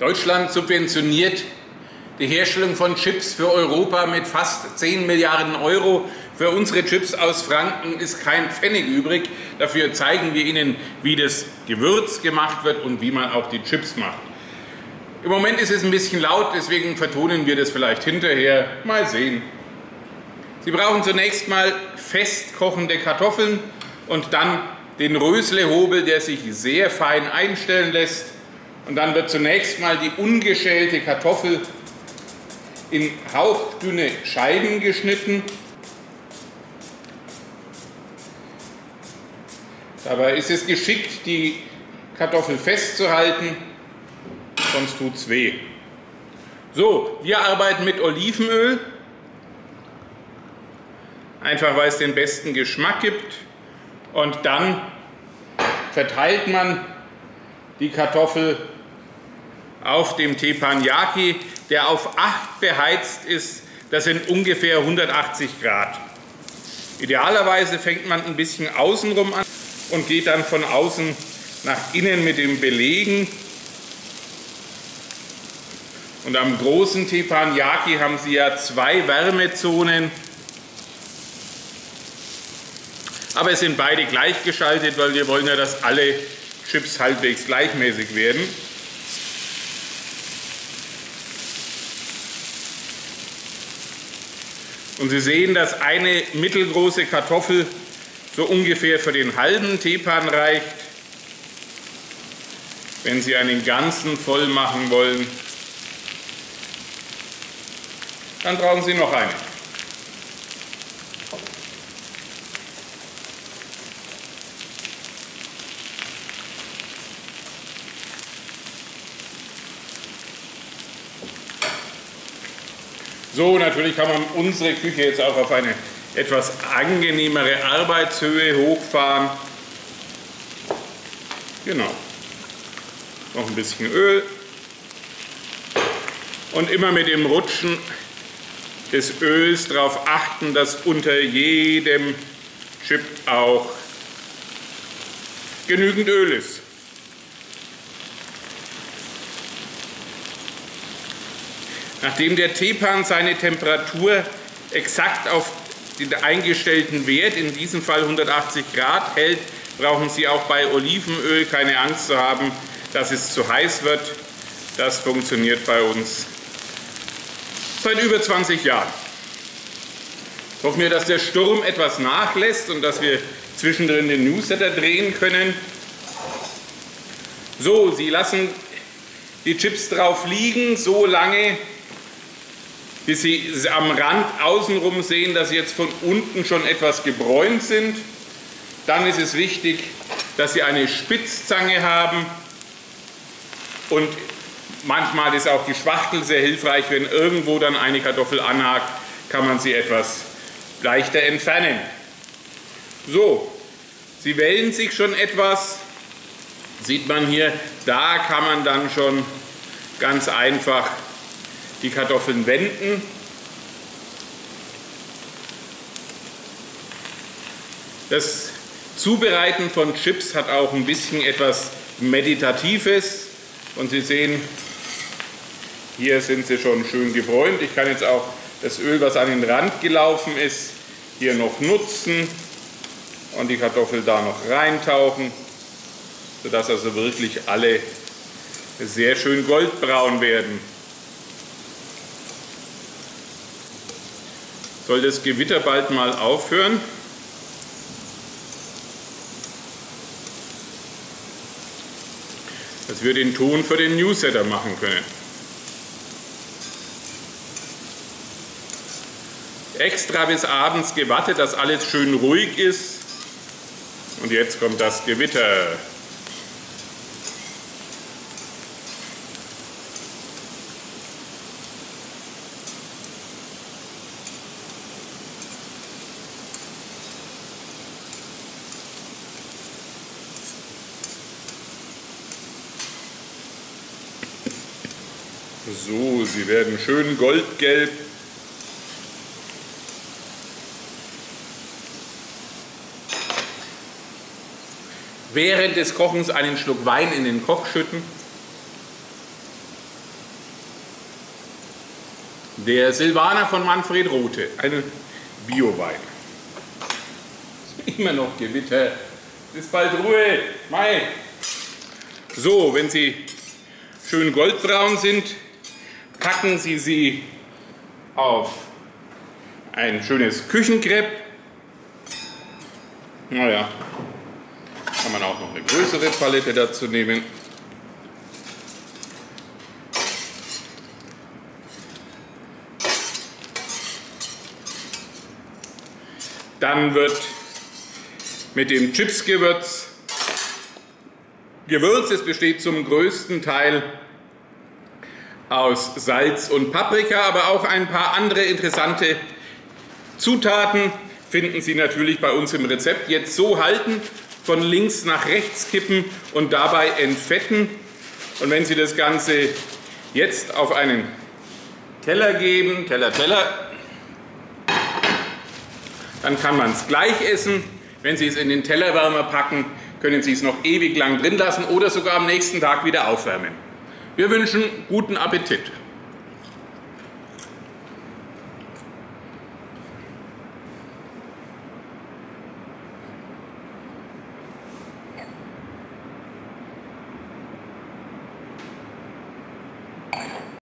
Deutschland subventioniert die Herstellung von Chips für Europa mit fast 10 Milliarden Euro. Für unsere Chips aus Franken ist kein Pfennig übrig. Dafür zeigen wir Ihnen, wie das Gewürz gemacht wird und wie man auch die Chips macht. Im Moment ist es ein bisschen laut, deswegen vertonen wir das vielleicht hinterher. Mal sehen. Sie brauchen zunächst mal fest kochende Kartoffeln und dann den Röslehobel, der sich sehr fein einstellen lässt. Und dann wird zunächst mal die ungeschälte Kartoffel in hauchdünne Scheiben geschnitten. Dabei ist es geschickt, die Kartoffel festzuhalten, sonst tut es weh. So, wir arbeiten mit Olivenöl, einfach weil es den besten Geschmack gibt. Und dann verteilt man die Kartoffel auf dem Teppanyaki, der auf 8 beheizt ist. Das sind ungefähr 180 Grad. Idealerweise fängt man ein bisschen außenrum an und geht dann von außen nach innen mit dem Belegen. Und am großen Teppanyaki haben Sie ja zwei Wärmezonen. Aber es sind beide gleichgeschaltet, weil wir wollen ja, dass alle Chips halbwegs gleichmäßig werden. Und Sie sehen, dass eine mittelgroße Kartoffel so ungefähr für den halben Teepan reicht. Wenn Sie einen ganzen voll machen wollen, dann brauchen Sie noch eine. So, natürlich kann man unsere Küche jetzt auch auf eine etwas angenehmere Arbeitshöhe hochfahren. Genau. Noch ein bisschen Öl. Und immer mit dem Rutschen des Öls darauf achten, dass unter jedem Chip auch genügend Öl ist. Nachdem der Teepan seine Temperatur exakt auf den eingestellten Wert, in diesem Fall 180 Grad, hält, brauchen Sie auch bei Olivenöl keine Angst zu haben, dass es zu heiß wird. Das funktioniert bei uns seit über 20 Jahren. Ich hoffe mir, dass der Sturm etwas nachlässt und dass wir zwischendrin den Newsletter drehen können. So, Sie lassen die Chips drauf liegen, so lange, bis Sie am Rand außenrum sehen, dass sie jetzt von unten schon etwas gebräunt sind. Dann ist es wichtig, dass Sie eine Spitzzange haben und manchmal ist auch die Schwachtel sehr hilfreich. Wenn irgendwo dann eine Kartoffel anhakt, kann man sie etwas leichter entfernen. So, sie wellen sich schon etwas. Sieht man hier, da kann man dann schon ganz einfach die Kartoffeln wenden. Das Zubereiten von Chips hat auch ein bisschen etwas Meditatives. Und Sie sehen, hier sind sie schon schön gebräunt. Ich kann jetzt auch das Öl, was an den Rand gelaufen ist, hier noch nutzen und die Kartoffel da noch reintauchen, sodass also wirklich alle sehr schön goldbraun werden. Soll das Gewitter bald mal aufhören? Dass wir den Ton für den Newsletter machen können. Extra bis abends gewartet, dass alles schön ruhig ist. Und jetzt kommt das Gewitter. So, sie werden schön goldgelb. Während des Kochens einen Schluck Wein in den Koch schütten. Der Silvaner von Manfred Rote, eine Biowein. Immer noch Gewitter. Ist bald Ruhe. Mai. So, wenn sie schön goldbraun sind, packen Sie sie auf ein schönes Küchenkrepp. Naja, kann man auch noch eine größere Palette dazu nehmen. Dann wird mit dem Chipsgewürz Gewürz, es besteht zum größten Teil aus Salz und Paprika, aber auch ein paar andere interessante Zutaten finden Sie natürlich bei uns im Rezept. Jetzt so halten, von links nach rechts kippen und dabei entfetten. Und wenn Sie das Ganze jetzt auf einen Teller geben, Teller, Teller, dann kann man es gleich essen. Wenn Sie es in den Tellerwärmer packen, können Sie es noch ewig lang drin lassen oder sogar am nächsten Tag wieder aufwärmen. Wir wünschen guten Appetit.